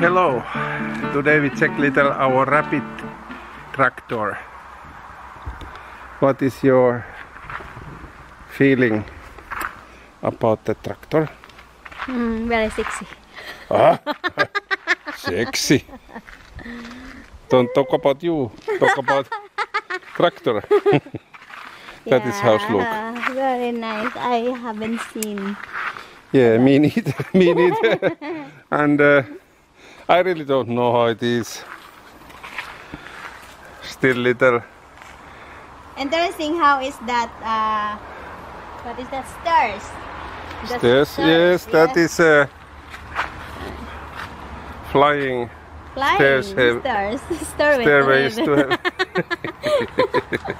Hello. Today we check little our rabbit tractor. What is your feeling about the tractor? Mm, very sexy. Ah, sexy. Don't talk about you. Talk about tractor. That is how's look. Yeah, Very nice. I haven't seen. Yeah, me neither. me neither. and uh, I really don't know how it is. Still little. Interesting. How is that? Uh, what is that? Stairs. The Stairs. Yes, that is uh, flying flying stairs have- stairs. Stairways to to heaven. heaven.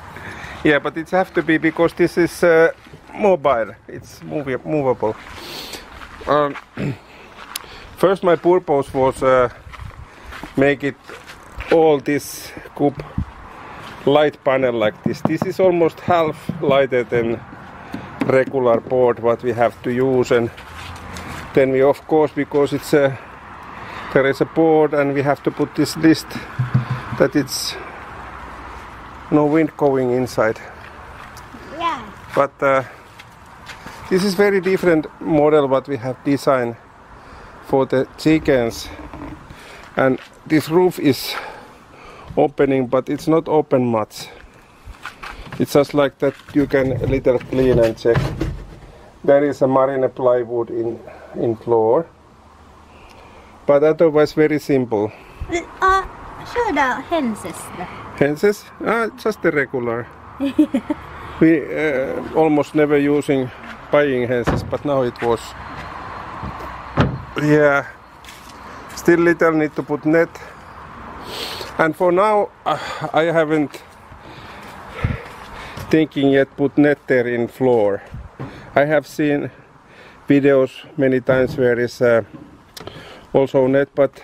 yeah, but it have to be because this is uh, mobile. It's movable. Um, first, my purpose was uh, make it all this cube light panel like this. This is almost half lighter than regular board what we have to use, and then we of course because it's a there is a board and we have to put this list that it's no wind going inside Yeah. but uh, this is very different model what we have designed for the chickens and this roof is opening but it's not open much it's just like that you can a little clean and check there is a marine plywood in in floor but otherwise very simple Uh, show the henses. Henses? Ah, just the regular. we uh, almost never using buying henses, but now it was. Yeah, still little need to put net. And for now, uh, I haven't thinking yet put net there in floor. I have seen videos many times where is uh, also net, but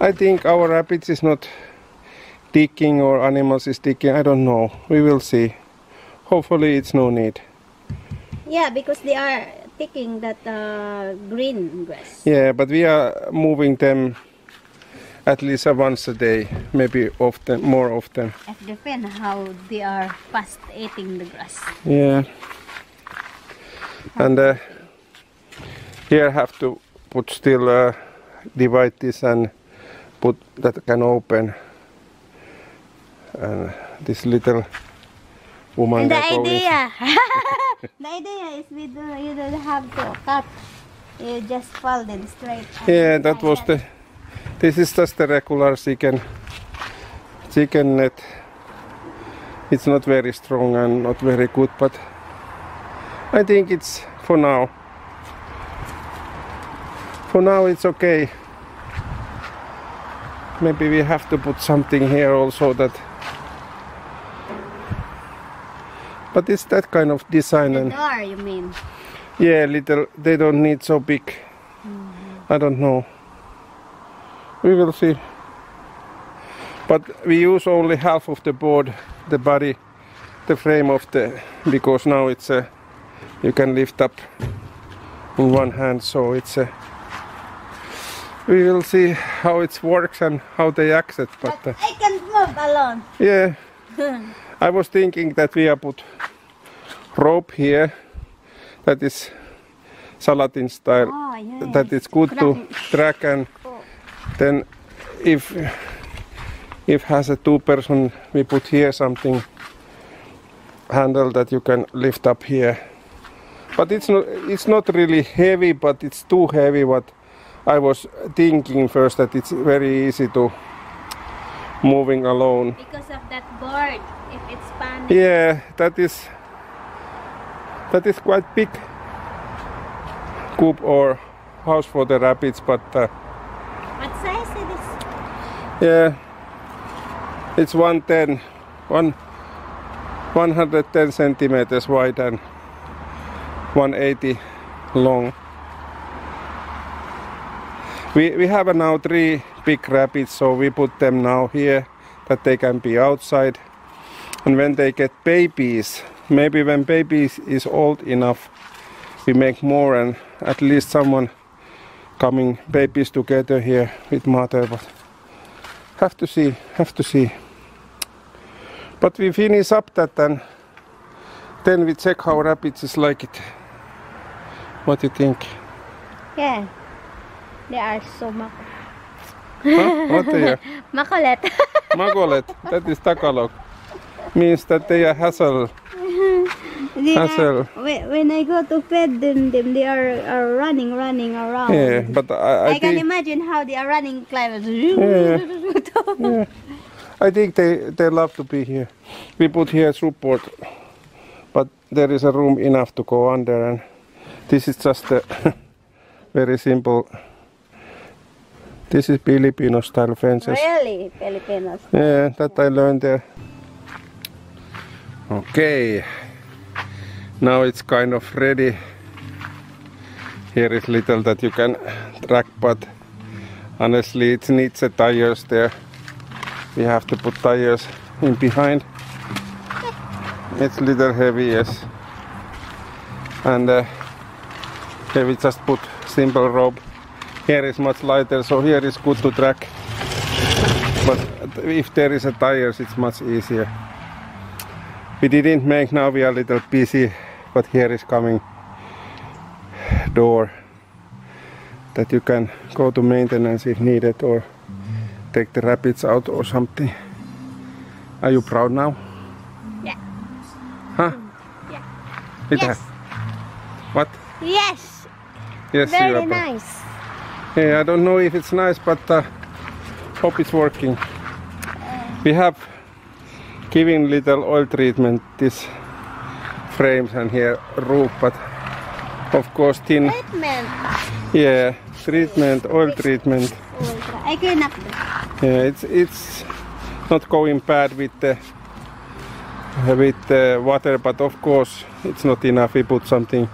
I think our rabbits is not digging or animals is digging. I don't know. We will see. Hopefully, it's no need. yeah, because they are taking that uh, green grass. Yeah, but we are moving them at least once a day, maybe often, more often. It depends how they are fast eating the grass. Yeah. And uh, here have to put still uh, divide this and put that can open. And this little woman. And the idea, the idea is we do, you don't have to cut. You just fold it straight. Yeah, that was the. This is just the regular chicken chicken net. It's not very strong and not very good, but I think it's for now. For now, it's okay. Maybe we have to put something here also that. But it's that kind of design The and door, you mean? yeah, little. They don't need so big. I don't know. We will see. But we use only half of the board, the body, the frame of the, because now it's a, you can lift up in one hand, so it's a. We will see how it works and how they access. But But uh, I can't move alone. yeah, I was thinking that we are put rope here, that is Salatin style. Ah, oh, yeah. that it's good to track and oh. then if if has a two person we put here something handle that you can lift up here. But it's not it's not really heavy but it's too heavy what I was thinking first that it's very easy to moving alone. Because that board, if it's pan. yeah that is that is quite big coop or house for the rabbits but uh, What size it is? Yeah, it's 110, one, 110 centimeters wide and 180 long. We, we have now three big rabbits, so we put them now here that they can be outside. And when they get babies, maybe when babies is old enough, we make more and at least someone coming babies together here with mother, but have to see, have to see. But we finish up that and then we check how rabbits is like it. What do you think? Yeah. They are so mak Huh? What they are? makulit. Makulit, that is Tagalog. Means that they are hassle. Hassle. are, when, I go to fed them, them they are, are running, running around. Yeah, but I, I, I, can imagine how they are running, climbing. Yeah. I think they, they love to be here. We put here support, but there is a room enough to go under, and this is just a very simple. This is Filipino style fences. really, Filipinos. Yeah, that I learned there. Okay, now it's kind of ready. Here is little that you can track, but honestly, it needs the tires there. We have to put tires in behind. It's little heavy, yes. And uh, here we just put simple rope. Here is much lighter, so here is good to track. But if there is a tires, it's much easier. We didn't make now, we are a little busy, but here is coming door that you can go to maintenance if needed or take the rabbits out or something. Are you proud now? Yeah. Huh? Yeah. Yes. What? Yes. Yes, you are Very proud. nice. Yeah, I don't know if it's nice, but uh, hope it's working. We have given little oil treatment this frames and here roof, but of course thin. Treatment. Yeah, treatment, oil treatment. Ultra. I can up Yeah, it's it's not going bad with the with the water, but of course it's not enough. We put something,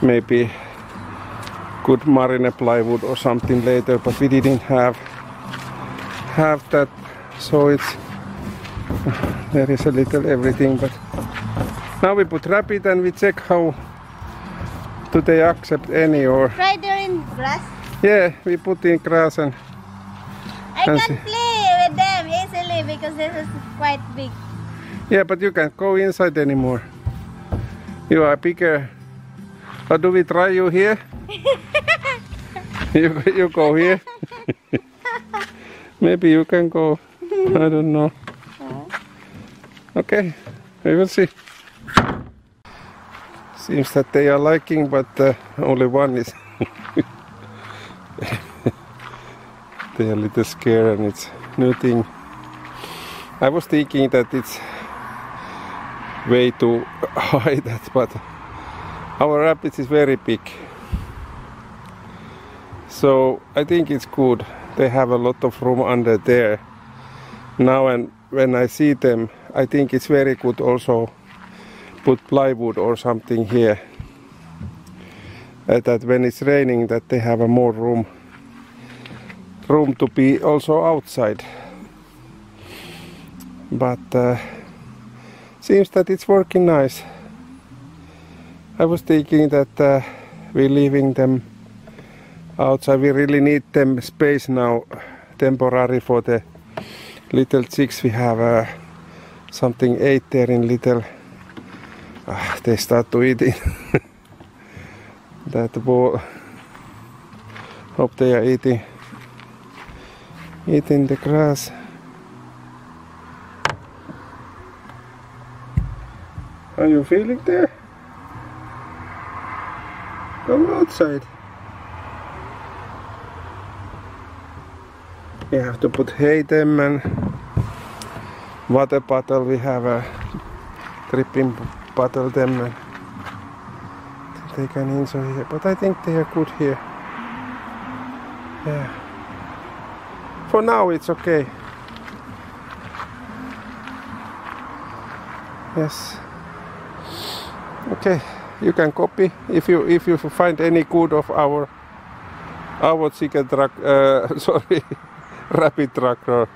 maybe good marine plywood or something later, but we didn't have have that, so it's there is a little everything. But now we put rapid and we check how do they accept any or Try there in grass. yeah, we put in grass and I Can play with them easily because this is quite big. Yeah, but you can't go inside anymore. You are bigger. Or do we try you here? you, you go here. Maybe you can go. I don't know. Okay, we will see. Seems that they are liking, but uh, only one is. they are a little scared and it's new thing. I was thinking that it's way too high that but our rapids is very big so I think it's good. They have a lot of room under there. Now and when I see them I think it's very good also put plywood or something here. Uh, that when it's raining that they have a more room room to be also outside. But uh, seems that it's working nice. I was thinking that uh, we're leaving them outside. We really need them space now, temporary for the little chicks. We have uh, something eight there in little. Ah, they start to eat it. that ball. Hope they are eating eating the grass. Are you feeling there? Come outside. We have to put hay them and water bottle. We have a dripping bottle them and they can enjoy here. But I think they are good here. Yeah. For now it's okay. Yes. Okay, you can copy if you if you find any good of our our chicken truck. Uh, sorry, rabbit tractor.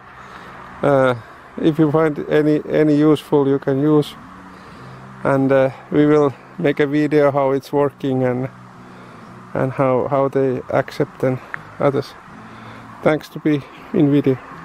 Uh, if you find any any useful, you can use, and uh, we will make a video how it's working and and how how they accept and others. Thanks to be in video.